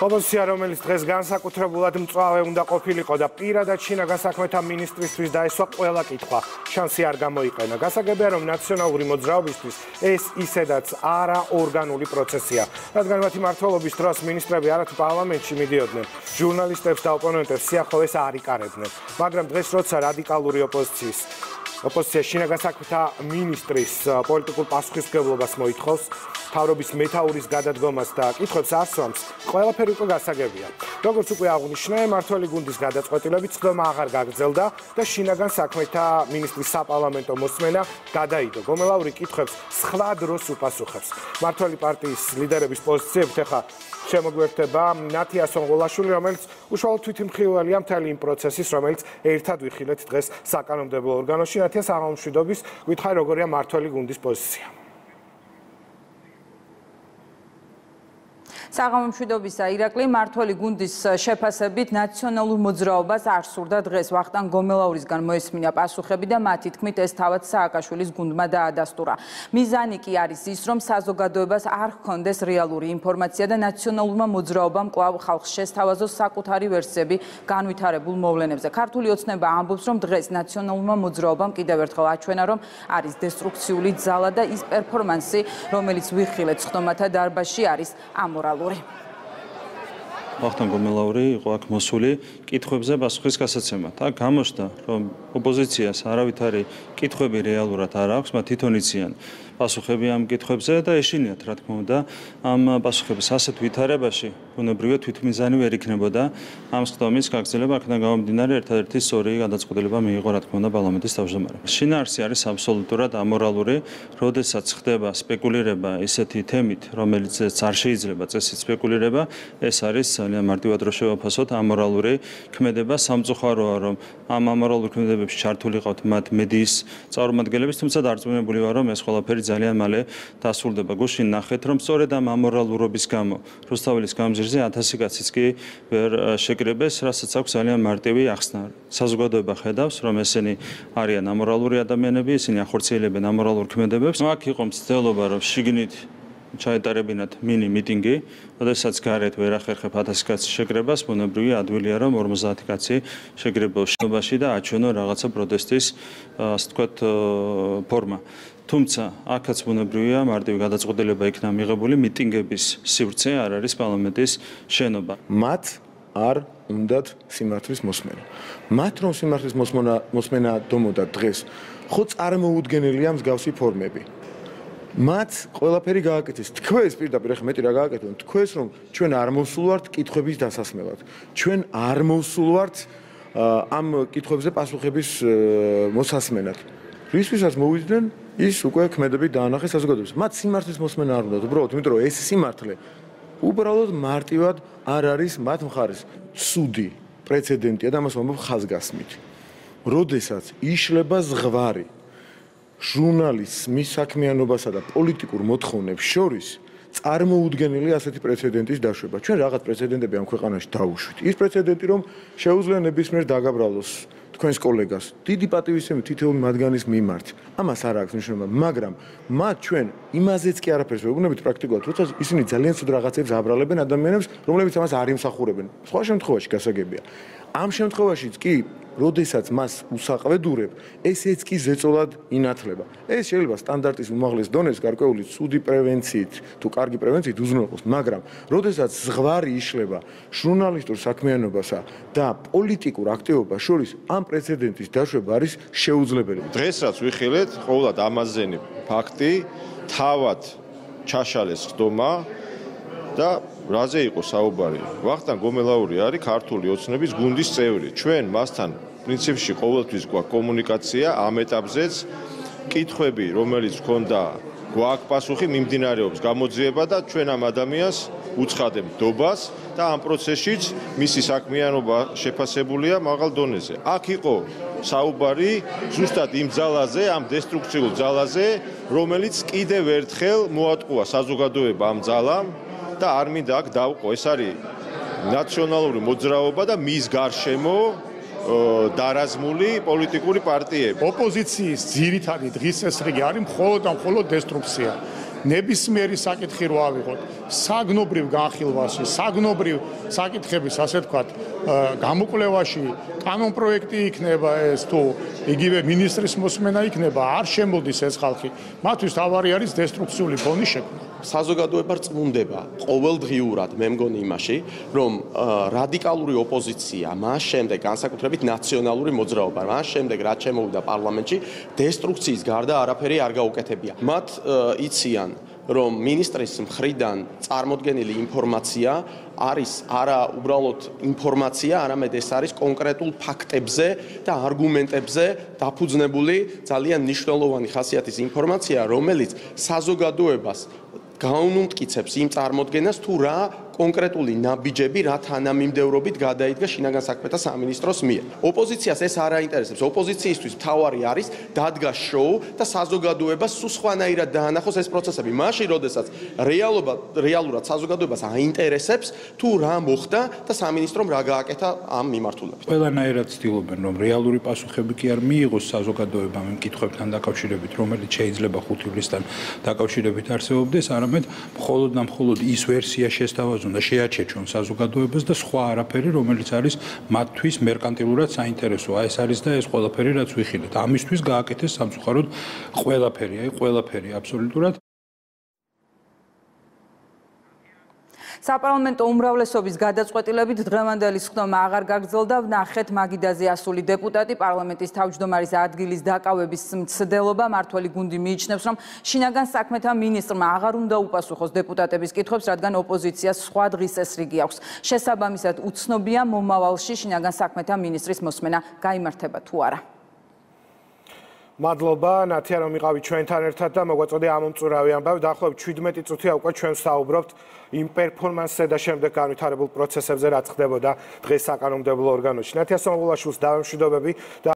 ოპოზიცია რომელიც დღეს განსაკუთრებულად მწვავე უნდა ყოფილიყო და პირადად შინაგან საქმეთა ministrისთვის დაესვა ყველა კითხვა. შანსი არ გამოიყენა. გასაგებია რომ ნაციონალური მოძრაობისთვის ეს ისედაც არა ორგანული პროცესია. რადგან მათი მართლობის დროს ministrები არათუ პარლამენტში მიდიოდნენ ჟურნალისტებს და ოპონენტებს სიახლოვეს არ იკარებდნენ. მაგრამ დღეს როცა რადიკალური ოპოზიციის ოპოზიცია შინაგან საქმეთა ministris პოლიტიკურ პასუხისმგებლობას მოითხოვს თავრობის მეტაურის გადადგომას და კითხვებს არსვამს, ყველაფერი უკვე გასაგებია. როგორც უკვე აღნიშნე, მართველი გუნდის გადაწყვეტილებით ცდომა აღარ გაგრძელდა და შინაგან საქმეთა მინისტრის საპარლამენტო მოსმენა გადაიდო. გომელაური კითხვებს სხვა დროს უპასუხებს. მართველი პარტიის ლიდერების პოზიციებით ახლა შემოგვერთება ნათია სონღოლაშვილი, რომელიც უშუალოდ თვითმხილველია მთელი იმ პროცესის, რომელიც ერთად ვიხილეთ დღეს საკანონმდებლო ორგანოში. ნათია საღამომშვიდობის, გითხარი როგორია მართველი გუნდის პოზიცია. საღამომშვიდობისა ირაკლი მართველი გუნდის შეფასებით ნაციონალურ მოძრაობას არ სურდა დღეს ვახტანგ გომელაურისგან მოესმინა პასუხები და მათი თქმით ეს თავად სააკაშვილის გუნდმა დაადასტურა. მიზანი კი არის ის, რომ საზოგადოებას არ ჰქონდეს რეალური ინფორმაცია და ნაციონალურმა მოძრაობამ კვლავ ხალხს შესთავაზოს საკუთარი ვერსიები განვითარებულ მოვლენებზე. ქართული ოცნება ამბობს, რომ დღეს ნაციონალურმა მოძრაობამ კიდევ ერთხელ აჩვენა, რომ არის დესტრუქციული ძალა და ის პერფორმანსი, რომელიც ვიხილეთ ხდომათა დარბაზში არის ამორალური. გომელაური. ვახტანგ გომელაური იყო აქ მოსული კითხვებზე პასუხის გასაცემად. აქ გამოჩნდა, რომ ოპოზიციას არავითარი კითხვები რეალურად არ აქვს, მათ თვითონ იციან. პასუხები ამ კითხვებზე და ეშინიათ რა თქმა უნდა ამ პასუხების ასეთ ვითარებაში. ბუნებრივია თვითმიზანი ვერ იქნებოდა. ამ სხდომის გაგრძელება აქედან გამომდინარე ერთადერთი სწორი გადაწყვეტილება მიიღო რა თქმა უნდა პარლამენტის თავმჯდომარემ შინაარსი არის აბსოლუტურად ამორალური როდესაც ხდება სპეკულირება ესეთი თემით რომელიც არ შეიძლება წესით სპეკულირება ეს არის ძალიან მარტივად რო შევაფასოთ ამორალური ქმედება. სამწუხაროა რომ ამ ამორალურ ქმედებებში ჩართული ყავთ მათ მედიის წარმომადგენლები თუმცა დარწმუნებული ვარ რომ ეს ყველაფერი ძალიან მალე დასრულდება. გუშინ ნახეთ, რომ სწორედ ამ ამორალურობის გამო რუსთაველის გამზირზე 1000 კაციც კი ვერ შეკრებეს, რასაც აქვს ძალიან მარტივი ახსნა. საზოგადოება ხედავს, რომ ესენი არიან ამორალური ადამიანები, ისინი ახორციელებენ ამორალურ ქმედებებს. აქ იყო მცდელობა, რომ შიგნით ჩაეტარებინათ მინი მიტინგი, ოდესაც გარეთ ვერ ახერხებ 1000 კაცის შეკრებას, ბუნებრივია ადვილია რომ 50 კაცი შეკრებოს შენობაში და აჩვენო რაღაცა პროტესტის ასე ვთქვათ ფორმა. თუმცა აქაც ბუნებრივია მარტივი გადაწყვეტილება იქნა მიღებული მიტინგების სივრცე არ არის პარლამენტის შენობა. მათ არ უნდათ სიმართლის მოსმენა. მათ რომ სიმართლის მოსმენა მოსმენა დომოდა დღეს ხო წარმოუდგენელია მსგავსი ფორმები მათ ყველაფერი გააკეთეს თქვენს პირდაპირ ახლა მეტი რა გააკეთონ თქვენს რომ ჩვენ არ მოსულვართ კითხების დასასმელად ჩვენ არ მოსულვართ ამ კითხებზე პასუხების მოსასმენად რისთვისაც მოვიდნენ ის უკვე ქმედები დაანახეს საზოგადოებას. მათ სიმართლის მოსმენა არ უნდათ, უბრალოდ, იმიტომ რომ ეს სიმართლე უბრალოდ მარტივად არ არის მათ მხარეს. სუდი პრეცედენტია და მას მომობ ხაზგასმით. როდესაც იშლება ზღვარი ჟურნალისტს მის საქმიანობასა და პოლიტიკურ მოთხოვნებს შორის წარმოუდგენელი ასეთი პრეცედენტის დაშვება. ჩვენ რაღაც პრეცედენტები ამ ქვეყანაში დაუშვით. ის პრეცედენტი რომ შეუძლია ნებისმიერ დაგაბრალოს თქვენს კოლეგას დიდი პატივისცემი თითოეული მათგანის მიმართ. ამას არ აქვს მნიშვნელობა, მაგრამ მათ ჩვენ იმაზეც კი არაფერს ვეგუნებით პრაქტიკულად, როცა ისინი ძალიან ცუდ რაღაცებს აბრალებენ ადამიანებს, რომლებიც ამას არ იმსახურებენ. სხვა შემთხვევაში გასაგებია. ამ შემთხვევაშიც კი როდესაც მას უსაყვედურებ, ესეც კი ზეწოლად ინათლება. ეს შეიძლება სტანდარტის უმაღლეს დონეს გარკვეული ცუდი პრევენციით, თუ კარგი პრევენციით უზრუნველყოს, მაგრამ როდესაც ზღვარი იშლება ჟურნალისტურ საქმიანობასა და პოლიტიკურ აქტივობას შორის, ამ პრეცედენტის დაშვება არის შეუძლებელი. დღეს რაც ვიხილეთ, ყოველად ამაზენი ფაქტი თავად ჩაშალეს ხდომა და რაზე იყო საუბარი? ვახტანგ გომელაური არის ქართული ოცნების გუნდის წევრი. ჩვენ მასთან პრინციპში ყოველთვის გვაქვს კომუნიკაცია ამ ეტაპზეც. კითხვები, რომელიც ქონდა, გვაქვს პასუხი, მიმდინარეობს გამოძიება და ჩვენ ამ ადამიანს უცხადებ დობას და ამ პროცესშიც მისი საქმიანობა შეფასებულია მაღალ დონეზე. აქ იყო საუბარი ზუსტად იმ ძალაზე, ამ დესტრუქციულ ძალაზე, რომელიც კიდევ ერთხელ მოატყუა საზოგადოება ამ ძალამ და არ მინდა აქ დავყო ეს არის ნაციონალური მოძრაობა და მის გარშემო დარაზმული პოლიტიკური პარტიები. ოპოზიციის ძირითადი დღის წესრიგი არის მხოლოდ და მხოლოდ დესტრუქცია. ნებისმიერი საკითხი რო ავიღოთ საგნობრივ განხილვაში, საგნობრივ საკითხების, ასე თქვათ, გამოკვლევაში, კანონპროექტი იქნება ეს თუ იგივე მინისტრის მოსმენა იქნება, არ შემოდის ეს ხალხი. მათთვის თავარი არის დესტრუქციული ფონი შექმნა. საზოგადოება რწმუნდება ყოველდღიურად მე მგონი იმაში, რომ რადიკალური ოპოზიცია, მას შემდეგ განსაკუთრებით ნაციონალური მოძრაობა, მას შემდეგ რაც შემოვიდა პარლამენტში, დესტრუქციის გარდა არაფერი არ გაუკეთებია. მათ იციან რომ ministris მხრიდან წარმოქმნილი ინფორმაცია არის არა უბრალოდ ინფორმაცია, არამედ ეს არის კონკრეტულ ფაქტებზე და არგუმენტებზე დაფუძნებული ძალიან მნიშვნელოვანი ხასიათის ინფორმაცია, რომელიც საზოგადოებას გაუნუნტკიცებს იმ წარმოქმნას თუ რა კონკრეტული ნაბიჯები რა თანამიმდევრობით გადაიდგა შინაგან საქმეთა სამინისტროს მიერ. ოპოზიციას ეს არ აინტერესებს. ოპოზიციისთვის თავარი არის დადგა შოუ და საზოგადოებას სულ სხვანაირად დაანახოს ეს პროცესები. მაშინ, როდესაც რეალობა რეალურად საზოგადოებას აინტერესებს თუ რა მოხდა და სამინისტრომ რა გააკეთა ამ მიმართულებით. ყველანაირად ცდილობენ რომ რეალური პასუხები კი არ მიიღოს საზოგადოებამ იმ კითხვებთან დაკავშირებით, რომელიც შეიძლება ხუთი ივლისთან დაკავშირებით არსებობდეს, არამედ მხოლოდ და მხოლოდ ის ვერსია შესთავაზონ უნდა შეაჩეჩონ საზოგადოებას და სხვა არაფერი, რომელიც არის მათთვის მერკანტილურად საინტერესო. აი ეს არის და ეს ყველაფერი, რაც ვიხილეთ. ამისთვის გააკეთეს სამწუხაროდ ყველაფერი, აი ყველაფერი აბსოლუტურად საპარლამენტო უმრავლესობის გადაწყვეტილებით დღევანდელი სხდომა აღარ გაგრძელდა. ნახეთ მაგიდაზე ასული დეპუტატი პარლამენტის თავმჯდომარის ადგილის დაკავების მცდელობა მართველი გუნდი მიიჩნევს, რომ შინაგან საქმეთა მინისტრმა აღარ უნდა უპასუხოს დეპუტატების კითხვებს, რადგან ოპოზიციას სხვა დღის წესრიგი აქვს. შესაბამისად, უცნობია მომავალში შინაგან საქმეთა მინისტრის მოსმენა გამართება თუ არა. მადლობა. ნათია რომ იყავით ჩვენთან ერთად და მოგვაწოდე ამომწურავი ამბავი. დაახლოებით 17 წუთია უკვე ჩვენ საუბრობთ იმ პერფორმანსზე და შემდეგ განვითარებულ პროცესებზე რაც ხდებოდა დღეს საკანონმდებლო ორგანოში. ნათია სომოვულაშვილს დავემშვიდობები და